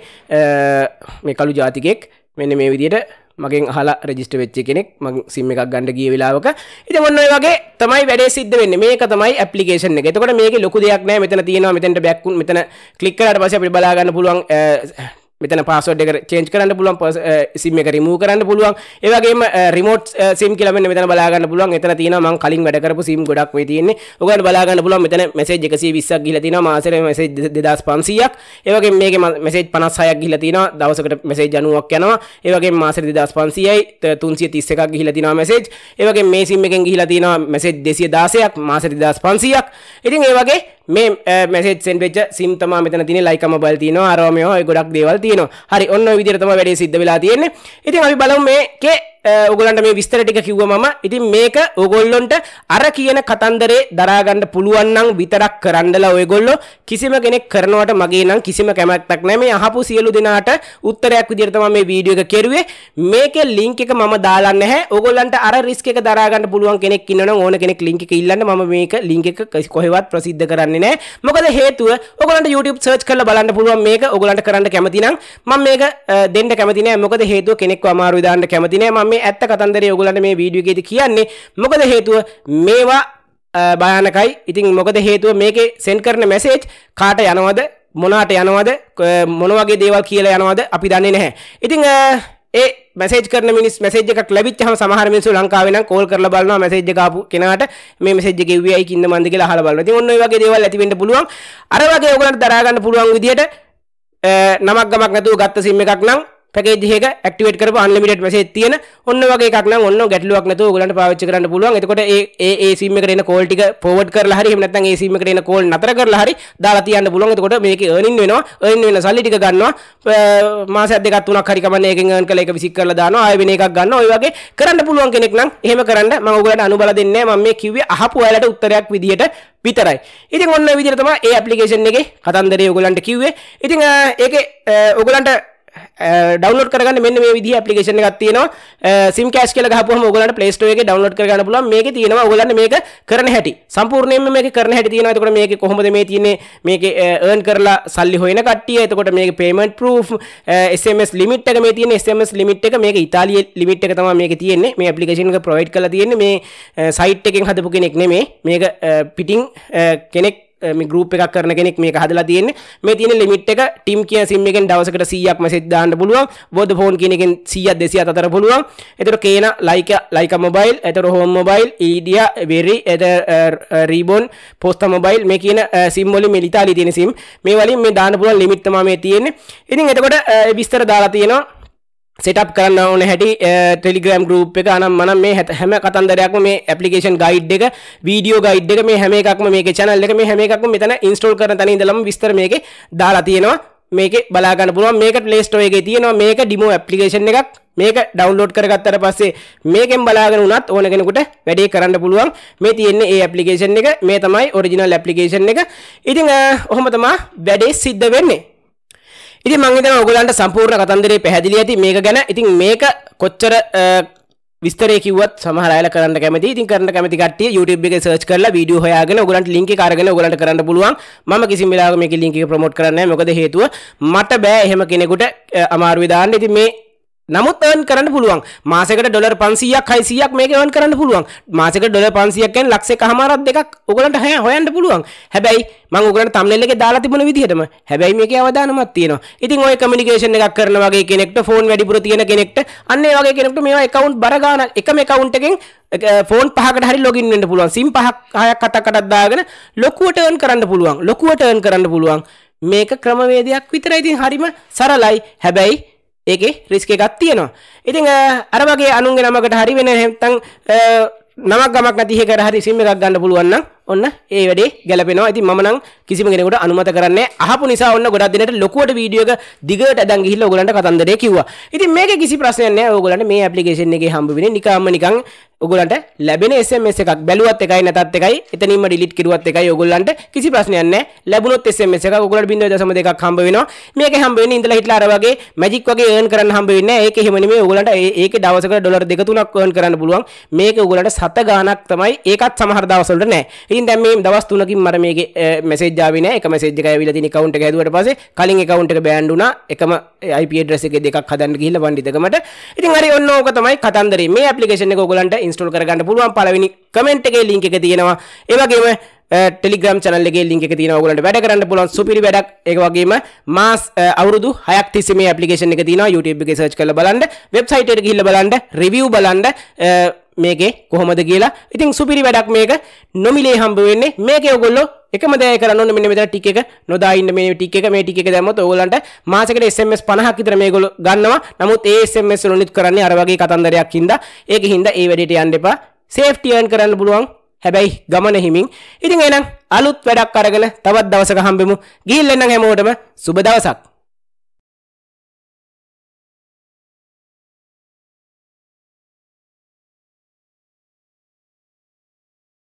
මේ කළු ජාතිකෙක්. මෙන්න මේ විදිහට මගෙන් අහලා රෙජිස්ටර් වෙච්ච කෙනෙක්. මම සිම් එකක් ගන්න ගිය වෙලාවක. ඉතින් ඔන්න ඔය වගේ තමයි වැඩේ සිද්ධ වෙන්නේ. මේක තමයි ඇප්ලිකේෂන් එක. එතකොට මේකේ ලොකු දෙයක් නෑ. මෙතන තියෙනවා. මෙතෙන්ට බැක් මෙතන ක්ලික් කරාට පස්සේ අපිට බලා ගන්න පුළුවන් මෙතන පාස්වර්ඩ් එක චේන්ජ් කරන්න පුළුවන් සිම් eh, එක රිමූව් කරන්න පුළුවන්. ඒ වගේම eh, රිමෝට් සිම් eh, කියලා මෙන්න මෙතන බලා ගන්න පුළුවන්. එතන තියෙනවා මම කලින් වැඩ කරපු සිම් ගොඩක් වෙයි තියෙන්නේ. ඔයගොල්ලෝ බලා ගන්න පුළුවන් මෙතන මැසේජ් 120ක් ගිහිලා තියෙනවා. මාසෙට මැසේජ් 2500ක් ඒ වගේම මේකේ මැසේජ් 56ක් ගිහිලා තියෙනවා. දවසකට මැසේජ් 90ක් යනවා. ඒ වගේම මාසෙට 2500යි 331ක් ගිහිලා තියෙනවා මැසේජ් ඒ වගේම මේ සිම් එකෙන් ගිහිලා තියෙනවා මැසේජ් 216ක් මාසෙට 2500ක් ඉතින් ඒ වගේ මේ මැසේජ් සෙන්ඩ් වෙච්ච සිම් තමයි මෙතන තියෙන්නේ ලයිකා මොබයිල් තියෙනවා අරෝමියෝ ඒ ගොඩක් දේවල් තියෙනවා. හරි ඔන්න ඔය විදිහට තමයි වැඩේ සිද්ධ වෙලා තියෙන්නේ. ඉතින් අපි බලමු මේකේ Eh, ඔගලන්ට මේ විස්තර ටික කිව්ව මම. ඉතින් මේක ඔගොල්ලොන්ට අර කියන කතන්දරේ දරාගන්න පුළුවන් නම් විතරක් කරන්නලා ඔයගොල්ලෝ කිසිම කෙනෙක් කරනවට මගේ නම් කිසිම කැමැත්තක් නැහැ. මේ අහපු සියලු දෙනාට උත්තරයක් විදිහට තමයි මේ වීඩියෝ එක කෙරුවේ. මේකේ ලින්ක් එක මම දාලා නැහැ. ඔයගොල්ලන්ට අර රිස්ක් එක දරාගන්න පුළුවන් කෙනෙක් ඉන්නවනම් ඕන කෙනෙක් ලින්ක් එක ඉල්ලන්න. මම මේක ලින්ක් එක කොහෙවත් ප්‍රසිද්ධ කරන්නේ නැහැ. මොකද හේතුව ඔයගොල්ලන්ට YouTube සර්ච් කරලා බලන්න පුළුවන් මේක. ඔයගොල්ලන්ට කරන්න කැමති නම් මම මේක eh, දෙන්න කැමති නැහැ. මොකද හේතුව කෙනෙක්ව අමාරුයි දාන්න කැමති නැහැ. මම මේ ඇත්ත කතන්දරේ ඔයගොල්ලන්ට මේ වීඩියෝ එකේදී කියන්නේ මොකද හේතුව? මේවා භයානකයි. ඉතින් මොකද හේතුව? මේකේ සෙන්ඩ් කරන මැසේජ් කාට යනවද? මොනාට යනවද? මොන වගේ දේවල් කියලා යනවද? අපි දන්නේ නැහැ. ඉතින් ඒ මැසේජ් කරන මිනිස් මැසේජ් එකක් ලැබිච්චහම සමහර මිනිස්සු ලංකාවේ නම් කෝල් කරලා බලනවා මැසේජ් එක ආපු කෙනාට මේ මැසේජ් එක එව්වේ අයි කින්න මන්ද කියලා අහලා බලනවා. ඉතින් ඔන්න ඔය වගේ දේවල් ඇති වෙන්න පුළුවන්. අර වගේ ඔයගලන්ට දරා ගන්න පුළුවන් විදිහට නමක් ගමක් නැතුව ගත්ත සිම් එකක් නම් පැකේජ් එක ඇක්ටිවේට් කරපු අන්ලිමිටඩ් මැසේජ් තියෙන. ඔන්න වගේ එකක් නම් ඔන්න ගැටලුවක් නැතුව ඔයගලන්ට පාවිච්චි කරන්න පුළුවන්. එතකොට ඒ ඒ ඒ SIM එකට එන කෝල් ටික ෆෝවර්ඩ් කරලා හරි එහෙම නැත්නම් ඒ SIM එකට එන කෝල් නතර කරලා හරි දාලා තියන්න පුළුවන්. එතකොට මේකේ earning වෙනවා. earning වෙන සල්ලි ටික ගන්නවා. මාසයක් දෙකක් තුනක් හරි කමන්නේ එකෙන් earn කරලා ඒක විසික් කරලා දානවා. ආයෙ වෙන එකක් ගන්නවා. ඔය වගේ කරන්න පුළුවන් කෙනෙක් නම් එහෙම කරන්න මම ඔයගලන්ට අනුබල දෙන්නේ නැහැ. මම මේ කිව්වේ අහපු ඔයාලට උත්තරයක් විදියට විතරයි. ඉතින් ඔන්න විදිහට තමයි ඒ ඇප්ලිකේෂන් එකේ කතන්දරේ ඔයගලන්ට කිව්වේ. ඉතින් ඒකේ ඔයගලන්ට ඩවන්ලෝඩ් කරගන්න මෙන්න මේ විදිහ ඇප්ලිකේෂන් එකක් තියෙනවා. සිම් කෑෂ් කියලා ගහපුවම ඔයගලන්ට Play Store එකේ ඩවුන්ලෝඩ් කරගන්න පුළුවන්. මේකේ තියෙනවා ඔයගලන්ට මේක කරන හැටි. සම්පූර්ණයෙන්ම මේක කරන හැටි තියෙනවා. එතකොට මේකේ කොහොමද මේ තියෙන්නේ? මේකේ earn කරලා සල්ලි හොයන කට්ටිය. එතකොට මේකේ payment proof SMS limit එක මේ තියෙන SMS limit එක මේක ඉතාලියේ limit එක තමයි මේකේ තියෙන්නේ. මේ ඇප්ලිකේෂන් එක ප්‍රොවයිඩ් කරලා තියෙන්නේ. මේ සයිට් එකෙන් හදපු කෙනෙක් නෙමෙයි. මේක පිටින් කෙනෙක් මේ ගරුප් එකක් කරන කෙනෙක් මේක හදලා තියෙන්නේ. මේ තියෙන ලිමිට් එක ටීම් කියන සිම් එකෙන් දවසකට 100ක් මැසේජ් දාන්න පුළුවන්. වෝඩෆෝන් කියන එකෙන් 100ක් 200ක් අතර පුළුවන්. එතකොට කේන ලයික ලයික මොබයිල් එතකොට හෝම් මොබයිල් ඊඩියා වෙරි එත රීබොන් පෝස්තා මොබයිල් මේ කියන සිම් වලින් මේ ඉතාලියේ තියෙන සිම් මේ වලින් මේ දාන්න පුළුවන් ලිමිට් තමයි මේ තියෙන්නේ. ඉතින් එතකොට විස්තර දාලා තියෙනවා. සෙටප් කරන්න ඕන හැටි ටෙලිග්‍රම් ගරුප් එක. අනම් මනම් මේ හැම කතන්දරයක්ම මේ ඇපලිකේෂන් ගයිඩ් එක වීඩියෝ ගයිඩ් එක මේ හැම එකක්ම මේක channel එක මේ හැම එකක්ම මෙතන ඉන්ස්ටෝල් කරන තැන ඉඳලම විස්තර මේකේ දාලා තියෙනවා. මේක බලාගන්න පුළුවන්. මේක Play Store එකේ තියෙනවා. මේක ඩිමෝ ඇප්ලිකේෂන් එකක්. මේක ඩවුන්ලෝඩ් කරගත්තට පස්සේ මේකෙන් බලාගෙන උනත් ඕන කෙනෙකුට වැඩේ කරන්න පුළුවන්. මේ තියෙන්නේ ඒ ඇප්ලිකේෂන් එක. මේ තමයි ඔරිජිනල් ඇප්ලිකේෂන් එක. ඉතින් ඔහොම තමයි වැඩේ සිද්ධ වෙන්නේ? ඉතින් මං හිතනවා ඔයගලන්ට සම්පූර්ණ කතන්දරේ පැහැදිලි ඇති මේක ගැන. ඉතින් මේක කොච්චර විස්තරේ කිව්වත් සමහර අයලා කරන්න කැමති. ඉතින් කරන්න කැමති කට්ටිය YouTube එකේ search කරලා වීඩියෝ හොයාගෙන ඔයගලන්ට link එක අරගෙන ඔයගලන්ට කරන්න පුළුවන්. මම කිසිම වෙලාවක මේකේ link එක ප්‍රොමෝට් කරන්නේ නැහැ. මොකද හේතුව මට බෑ එහෙම කෙනෙකුට අමාරුවේ දාන්න. ඉතින් මේ නමුත් ඒන් කරන්න පුළුවන්. මාසකට ඩොලර් 500ක් 600ක් මේක ඒන් කරන්න පුළුවන්. මාසෙකට ඩොලර් 500ක් කියන්නේ ලක්ෂ එකමාරක් දෙකක් ඔයගලන්ට හොයන්න පුළුවන්. හැබැයි මම ඔයගලන්ට තම්නෙල් එකේ දාලා තිබුණ විදිහටම. හැබැයි මේකේ අවදානමක් තියෙනවා. ඉතින් ඔය කමියුනිකේෂන් එකක් කරන වගේ කෙනෙක්ට ෆෝන් වැඩිපුර තියෙන කෙනෙක්ට අන්න ඒ වගේ කෙනෙක්ට මේවා account බර ගන්න එකම account එකෙන් ෆෝන් පහකට හරි ලොගින් වෙන්න පුළුවන්. සිම් පහක් හයක් හතකටත් දාගෙන ලොකුවට earn කරන්න පුළුවන්. ලොකුවට earn කරන්න පුළුවන්. මේක ක්‍රමවේදයක් විතරයි. ඉතින් හරිම සරලයි. හැබැයි ඒකේ රිස්ක එකක් තියෙනවා. ඉතින් අර වගේ අනුන්ගේ නමකට හරි වෙන නැත්නම් නමක් ගමක් නැති එකකට හරි සිම් එකක් ගන්න පුළුවන් නම් ඔන්න ඒ වැඩේ ගැලපෙනවා. ඉතින් මම නම් කිසිම කෙනෙකුට අනුමත කරන්නේ අහපු නිසා ඔන්න ගොඩක් දිනට ලොකුවට වීඩියෝ එක දිගට දැන් ගිහිල්ලා ඔයගලන්ට කතන්දරේ කිව්වා. ඉතින් මේකේ කිසි ප්‍රශ්නයක් නැහැ. ඔයගලන්ට මේ ඇප්ලිකේෂන් එකේ හම්බ වෙන්නේ නිකම්ම නිකන් ඔගලන්ට ලැබෙන SMS එකක්. බැලුවත් එකයි නැතත් එකයි එතනින්ම ඩිලීට් කරුවත් එකයි ඔයගොල්ලන්ට කිසි ප්‍රශ්නයක් නැහැ. ලැබුණොත් SMS එකක් ඔයගොල්ලන්ට 0.2ක් හම්බ වෙනවා. මේකේ හම්බ වෙන්නේ ඉඳලා හිටලා අර වගේ මැජික් වගේ earn කරන්න හම්බ වෙන්නේ නැහැ. ඒක එහෙම නෙමෙයි. ඔයගොල්ලන්ට ඒකේ දවසකට ඩොලර් දෙක තුනක් earn කරන්න පුළුවන්. මේක ඔයගොල්ලන්ට සත ගාණක් තමයි. ඒකත් සමහර දවස්වලට නැහැ. ඉතින් දැන් මේ දවස් තුනකින් මට මේකේ මැසේජ් ආවේ නැහැ එක මැසේජ් එකක් ඇවිල්ලා තියෙන account එක හැදුවට පස්සේ කලින් account එක බෑන්ඩ් වුණා. එකම IP address එකේ දෙකක් හදන්න ගිහිල්ලා පණ්ඩිතකමට ඉතින් හරි ඔන්න ඕක තමයි කතන්දරේ. මේ ඇප්ලිකේෂන් එක ඔයගොල්ලන්ට ඉන්ස්ටෝල් කරගන්න පුළුවන්. පුළුවන් පළවෙනි කමෙන්ට් එකේ link එක තියෙනවා. ඒ වගේම ටෙලිග්‍රම් චැනල් එකේ link එක තියෙනවා. ඔයගලන්ට වැඩ කරන්න පුළුවන්. සුපිරි වැඩක්. ඒක වගේම මාස් අවුරුදු 6ක් තිස්සේ මේ ඇප්ලිකේෂන් එක තියෙනවා. YouTube එකේ search කරලා බලන්න. වෙබ්සයිට් එකට ගිහිල්ලා බලන්න. review බලන්න. මේකේ කොහොමද කියලා. ඉතින් සුපිරි වැඩක් මේක නොමිලේ හම්බ වෙන්නේ. මේකේ ඔයගොල්ලෝ එකම දේ කරන්න ඕනේ මෙන්න මෙතන ටික එක. නොදා ඉන්න මේ ටික එක මේ ටික එක දැම්මොත් ඔයගොල්ලන්ට මාසෙකට SMS 50ක් විතර මේගොල්ලෝ ගන්නවා. නමුත් ඒ SMS වල උනිත් කරන්නේ අර වගේ කතන්දරයක් හින්දා. ඒකෙන් හින්දා ඒ වැඩේට යන්න එපා. සේෆ්ටි earn කරන්න පුළුවන්. හැබැයි ගමන හිමින්. ඉතින් එහෙනම් අලුත් වැඩක් අරගෙන තවත් දවසක හම්බෙමු. ගිහින් එන්නම් හැමෝටම සුබ දවසක්.